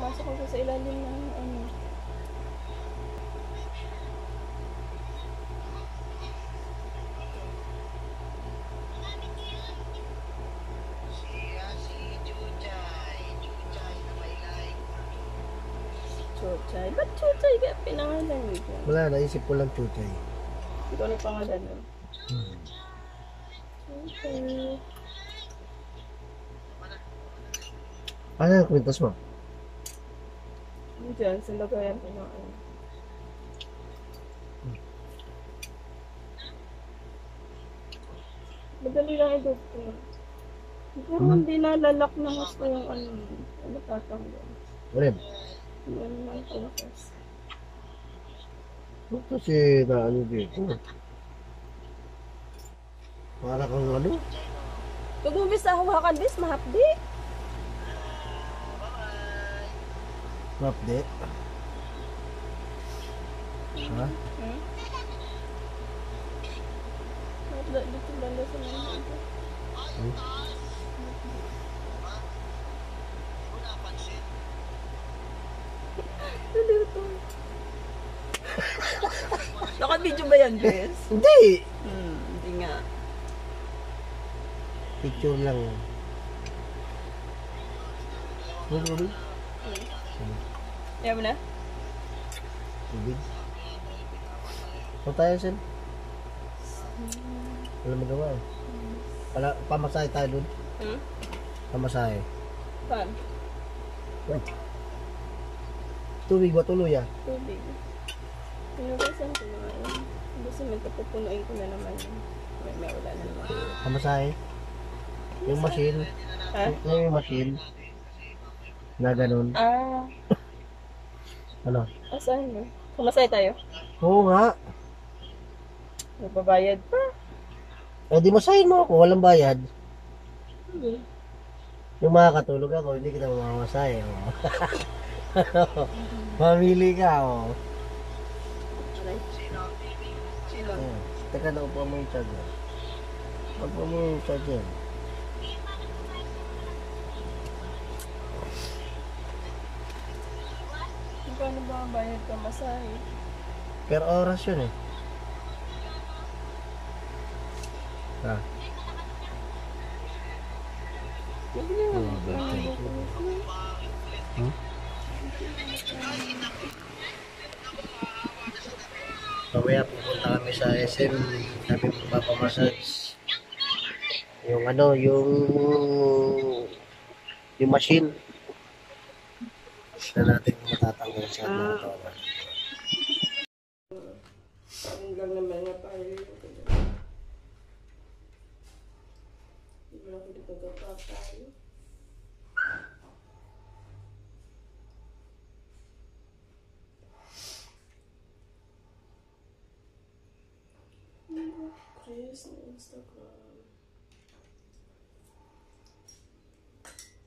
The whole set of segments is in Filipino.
Pumasok ako sa ilalim ng ano. Chuchay. Na. Ba't Chuchay ka pinangalan mo dyan? Wala, naisip ko lang chuchay. Ko ano pangalan mo. Chuchay. Ano yung kwintas mo? Diyan, sa lagayan ko ng ano. Madali lang ito. Pero hindi nalalak na gusto yung ano. Ano tatanggal. Ren, Ano lang palakas. ba't kasi na ano dito? Para kang ano? Pag mo bis ako hakan bis, mahapdi. Update. Ha? Hmm? Dito banda sa mga. Hmm? Wala pansin. Hindi ito. Naka-video ba yan, Bes? Hindi! Hmm, hindi nga. Picture lang. Ano ba? Ayaw mo na? Tubig. Kung tayo, Sen? Wala magawa eh. Pala, pamasahe tayo dun. Hmm? Pamasahe. Saan? Tubig ba tuloy ah? Tubig. Pinugasan ko na. Kasi may tapupunuin ko na naman. May, may wala na naman. Pamasahe. Yung machine. Ha? Yung machine. Na ganun. Ah, Ano? asahin mo? Kumasay tayo? Oo nga. Magbabayad pa. Eh di masahin mo ako. Walang bayad. Hindi. Yung makakatulog ako, hindi kita mamamasahe. Oh. Mamili ka, oh. Aray. Sino? Ayan. Teka na, upo mo yung charger. Upo mo yung charger. Paano ba ang bayad ka masahe? Per oras yun eh. Ha? Mabili nga. Oo, Ano Hmm? Mamaya pupunta kami sa SM. Kami magpapamassage. Yung ano, yung yung machine. Na natin matatanggal sa mga Ah. taon. Ayun lang naman nga tayo. Hindi mo lang dito gapa tayo. Chris na Instagram.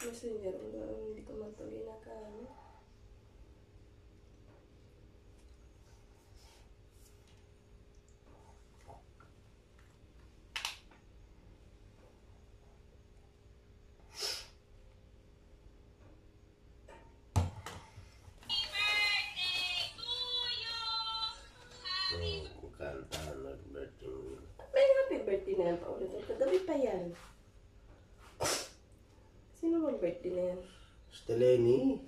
Messenger, hindi ko man ito ginagamit. Birthday na yan pa ulit. Kagabi pa yan. Sino mag birthday na yan? Steleni.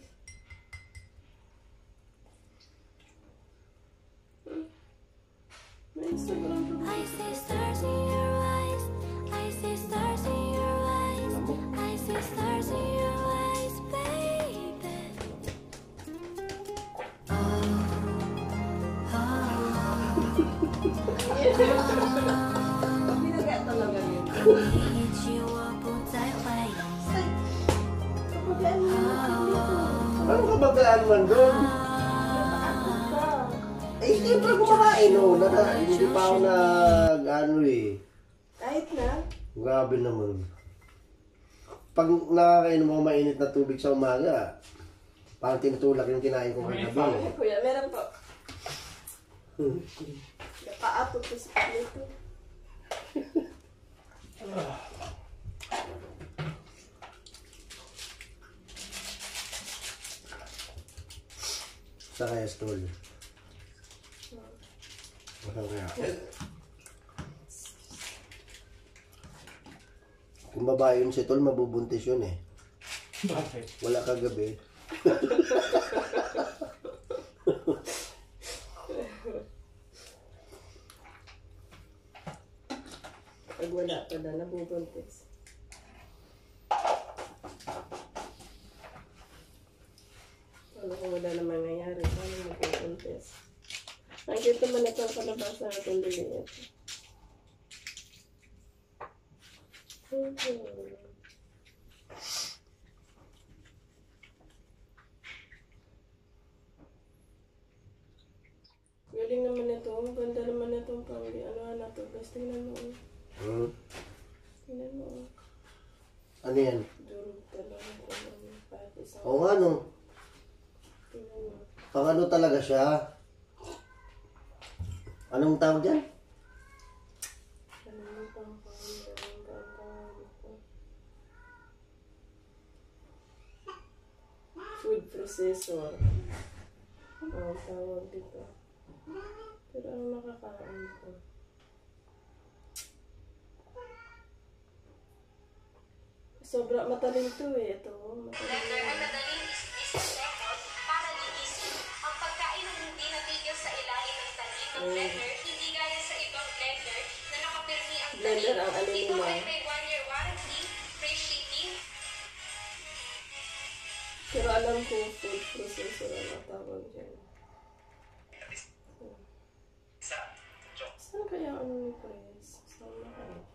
May Instagram ko. I see stars in your eyes. I see stars in your eyes. I see stars in your eyes, baby. Pinaga ah, ah, ah. Ano ka bagaan man doon? Eh, siyempre kumakain oh. Naka, hindi pa ako nag, ano eh. Kahit na. Grabe naman. Pag nakakainom ako mainit na tubig sa umaga, parang tinutulak yung kinain ko kagabi. Ay, kuya, meron po. Napaatot ko sa plito. Sa kaya stool. Saan kaya? Kung babae yun si Tol, mabubuntis yun eh. Bakit? Wala kagabi. Pag wala pa na, nabubuntis. Ano kung wala na mangyayari? Paano magpupuntis? Nakikita man ito ang palabas na itong liliit. Mhm. Galing naman ito. Ganda naman itong pang ano na to. Guys, tingnan mo. Hmm? Tingnan mo. Ano yan? Durog talaga. Ano, Kahit isang Oo nga no. tingnan mo. Pang ano talaga siya? Anong tawag dyan? Ano? Food processor. Ang tawag dito. Pero ang nakakain ko. Sobra matalim to eh. Ito. Blender ay Matalim. madaling is-is method para linisin ang pagkain na hindi natigil sa ilalim ng talim ng blender, hindi gaya sa ibang blender na nakapirmi ang Blender ang ano Ito ay may one-year warranty, free shipping, Pero alam ko food processor ang natawag dyan. Saan kaya ano ni Prince? Saan na? Two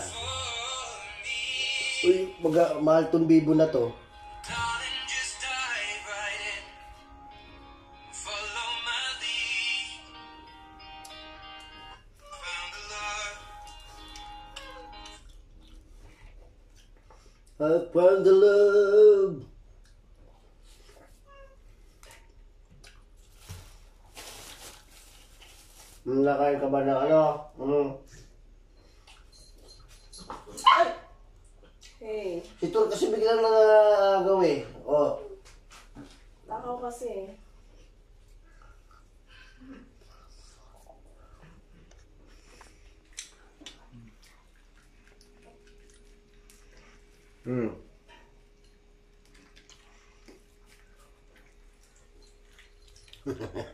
maga, mahal tong bibo na to. I found the love. Hmm, nakain ka ba ng ano? Hmm. Hey, Si Tur kasi biglang na gawin. Oh. takaw kasi. Hmm.